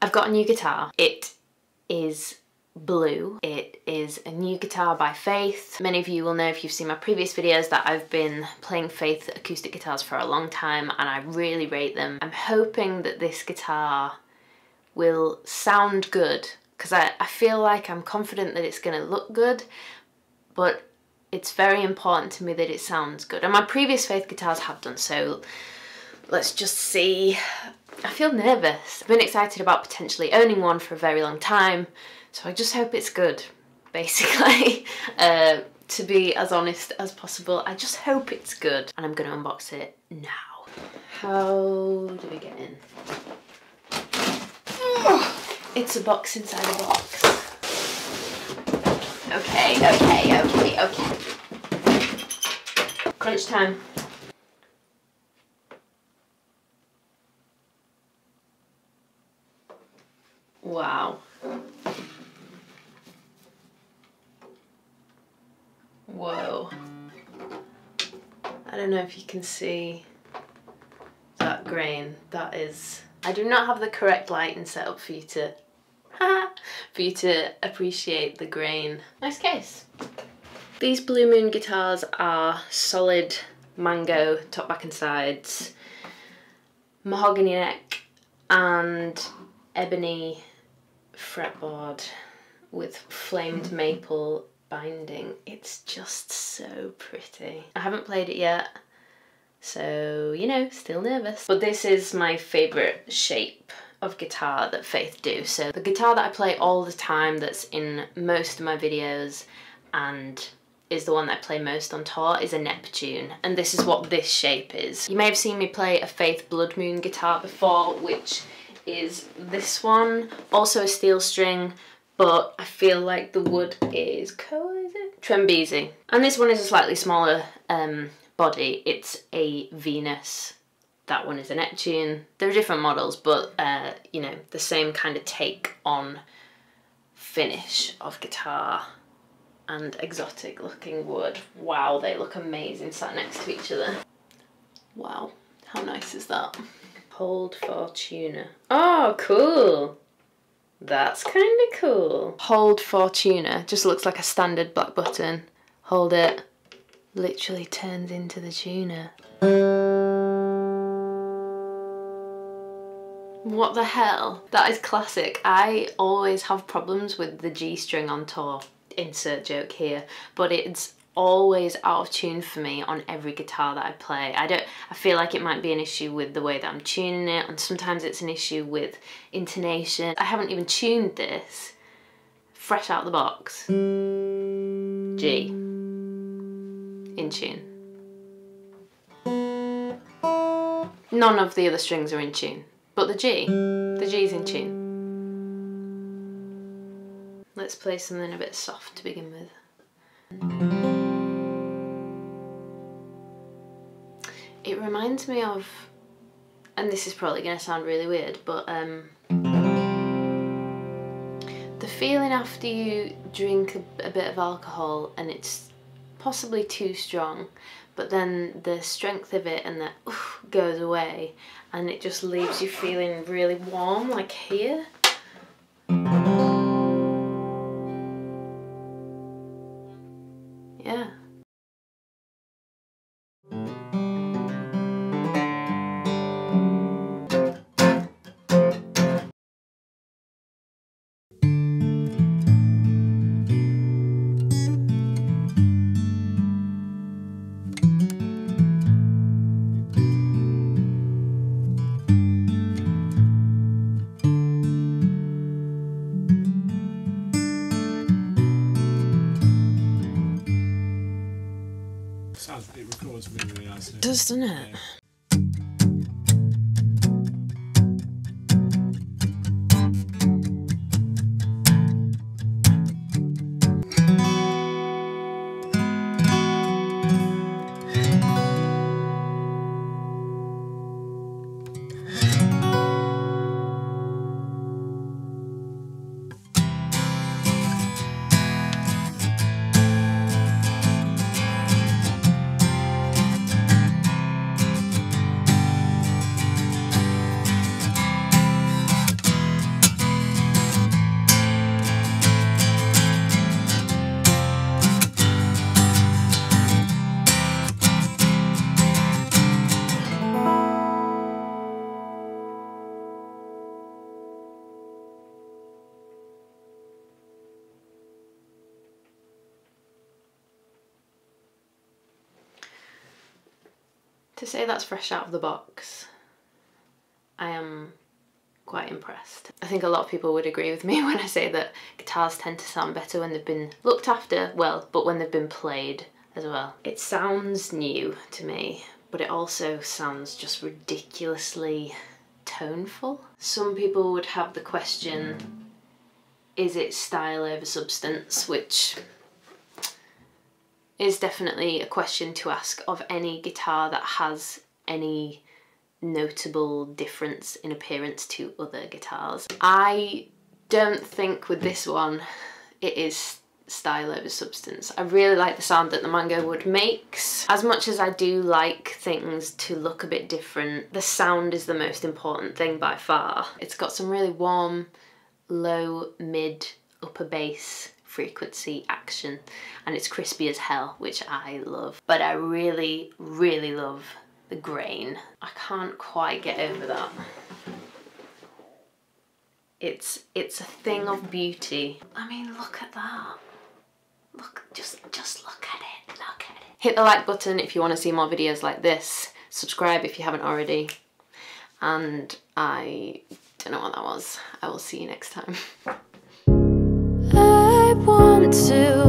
I've got a new guitar. It is blue. It is a new guitar by Faith. Many of you will know if you've seen my previous videos that I've been playing Faith acoustic guitars for a long time and I really rate them. I'm hoping that this guitar will sound good because I, I feel like I'm confident that it's going to look good but it's very important to me that it sounds good and my previous Faith guitars have done so let's just see. I feel nervous. I've been excited about potentially owning one for a very long time, so I just hope it's good, basically. uh, to be as honest as possible, I just hope it's good. And I'm gonna unbox it now. How do we get in? It's a box inside a box. Okay, okay, okay, okay. Crunch time. Wow. Whoa. I don't know if you can see that grain. That is... I do not have the correct lighting set up for you to... for you to appreciate the grain. Nice case. These Blue Moon guitars are solid mango top, back and sides, mahogany neck and ebony fretboard with flamed maple binding. It's just so pretty. I haven't played it yet, so, you know, still nervous. But this is my favourite shape of guitar that Faith do. So the guitar that I play all the time that's in most of my videos and is the one that I play most on tour is a Neptune and this is what this shape is. You may have seen me play a Faith Blood Moon guitar before which is this one. Also a steel string, but I feel like the wood is, it? Trembesi. And this one is a slightly smaller um, body. It's a Venus. That one is a Neptune. There are different models, but uh, you know, the same kind of take on finish of guitar and exotic looking wood. Wow, they look amazing sat next to each other. Wow, how nice is that? Hold for tuner. Oh, cool. That's kind of cool. Hold for Fortuna just looks like a standard black button. Hold it. Literally turns into the tuner. What the hell? That is classic. I always have problems with the G string on tour. Insert joke here. But it's always out of tune for me on every guitar that I play. I don't I feel like it might be an issue with the way that I'm tuning it and sometimes it's an issue with intonation. I haven't even tuned this fresh out the box. G in tune. None of the other strings are in tune, but the G, the G's in tune. Let's play something a bit soft to begin with. Reminds me of, and this is probably going to sound really weird, but um, the feeling after you drink a, a bit of alcohol and it's possibly too strong, but then the strength of it and the oof, goes away and it just leaves you feeling really warm, like here. Doesn't it? To say that's fresh out of the box, I am quite impressed. I think a lot of people would agree with me when I say that guitars tend to sound better when they've been looked after, well, but when they've been played as well. It sounds new to me, but it also sounds just ridiculously toneful. Some people would have the question, is it style over substance, which is definitely a question to ask of any guitar that has any notable difference in appearance to other guitars. I don't think with this one it is style over substance. I really like the sound that the Mango Wood makes. As much as I do like things to look a bit different, the sound is the most important thing by far. It's got some really warm, low, mid, upper bass frequency action and it's crispy as hell, which I love. But I really, really love the grain. I can't quite get over that. It's, it's a thing of beauty. I mean, look at that. Look, just, just look at it, look at it. Hit the like button if you want to see more videos like this. Subscribe if you haven't already. And I don't know what that was. I will see you next time. To